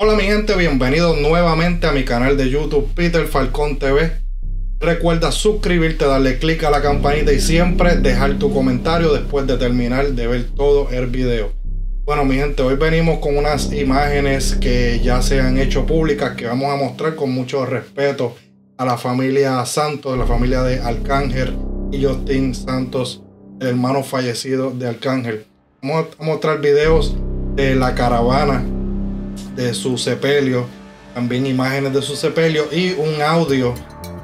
Hola mi gente, bienvenidos nuevamente a mi canal de YouTube Peter Falcón TV. Recuerda suscribirte, darle click a la campanita y siempre dejar tu comentario después de terminar de ver todo el video. Bueno mi gente, hoy venimos con unas imágenes que ya se han hecho públicas que vamos a mostrar con mucho respeto a la familia Santos, la familia de Arcángel y Justin Santos, el hermano fallecido de Arcángel. Vamos a mostrar videos de la caravana de su sepelio, también imágenes de su sepelio y un audio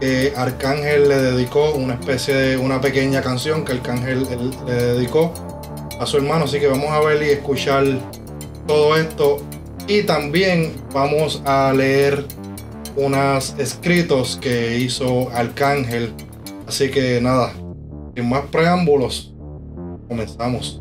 que Arcángel le dedicó, una especie de una pequeña canción que Arcángel le dedicó a su hermano. Así que vamos a ver y escuchar todo esto. Y también vamos a leer unos escritos que hizo Arcángel. Así que nada, sin más preámbulos, comenzamos.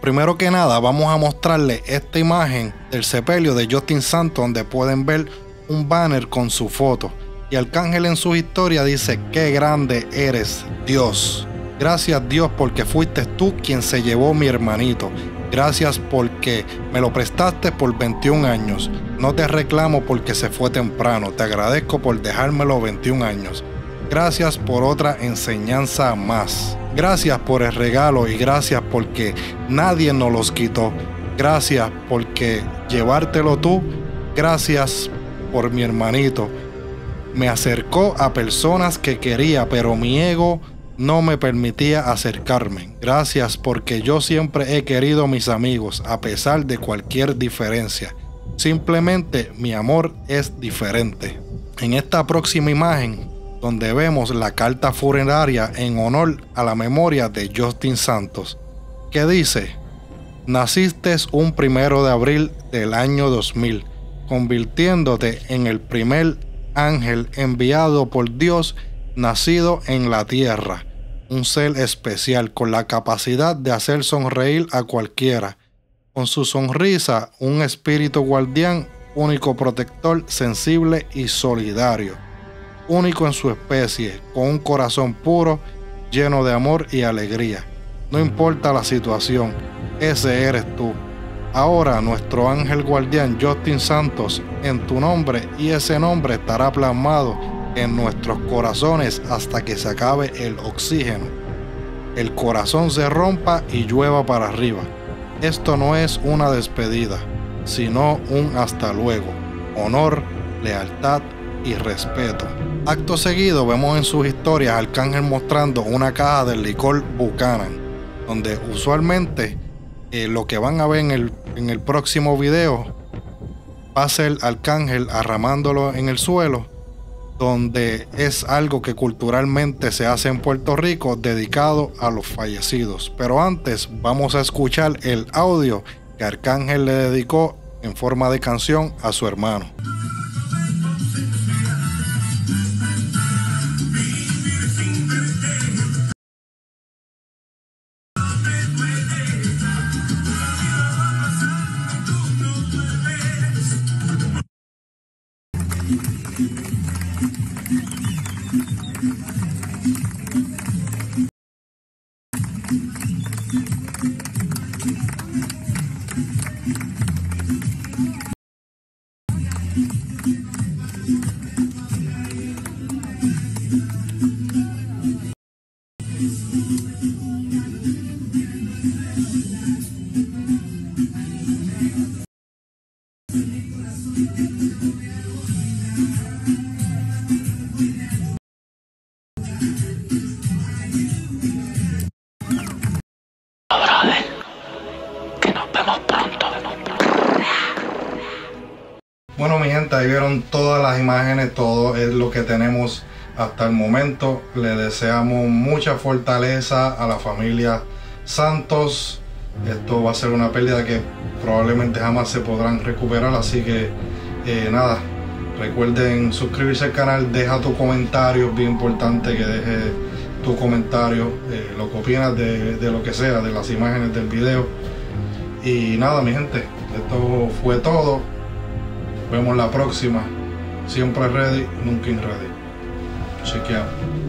Primero que nada, vamos a mostrarle esta imagen del sepelio de Justin Santos, donde pueden ver un banner con su foto. Y Arcángel en su historia dice, qué grande eres, Dios. Gracias Dios porque fuiste tú quien se llevó mi hermanito. Gracias porque me lo prestaste por 21 años. No te reclamo porque se fue temprano. Te agradezco por dejármelo 21 años. Gracias por otra enseñanza más. Gracias por el regalo y gracias porque nadie nos los quitó. Gracias porque llevártelo tú. Gracias por mi hermanito. Me acercó a personas que quería, pero mi ego no me permitía acercarme. Gracias porque yo siempre he querido mis amigos, a pesar de cualquier diferencia. Simplemente mi amor es diferente. En esta próxima imagen, donde vemos la carta funeraria en honor a la memoria de Justin Santos, que dice, naciste un primero de abril del año 2000 convirtiéndote en el primer ángel enviado por Dios nacido en la tierra, un ser especial con la capacidad de hacer sonreír a cualquiera, con su sonrisa un espíritu guardián, único protector, sensible y solidario, único en su especie, con un corazón puro, lleno de amor y alegría. No importa la situación, ese eres tú. Ahora nuestro ángel guardián Justin Santos en tu nombre y ese nombre estará plasmado en nuestros corazones hasta que se acabe el oxígeno. El corazón se rompa y llueva para arriba. Esto no es una despedida, sino un hasta luego. Honor, lealtad y respeto. Acto seguido vemos en sus historias al Arcángel mostrando una caja del licor Buchanan, donde usualmente eh, lo que van a ver en el, en el próximo video va a ser Arcángel arramándolo en el suelo, donde es algo que culturalmente se hace en Puerto Rico dedicado a los fallecidos. Pero antes vamos a escuchar el audio que Arcángel le dedicó en forma de canción a su hermano. Bueno mi gente, ahí vieron todas las imágenes, todo es lo que tenemos hasta el momento. Le deseamos mucha fortaleza a la familia Santos. Esto va a ser una pérdida que probablemente jamás se podrán recuperar, así que eh, nada, recuerden suscribirse al canal, deja tu comentario, es bien importante que deje tu comentario, eh, lo que opinas de, de lo que sea, de las imágenes del video. Y nada mi gente, esto fue todo vemos la próxima. Siempre ready, nunca in ready. Chequeado.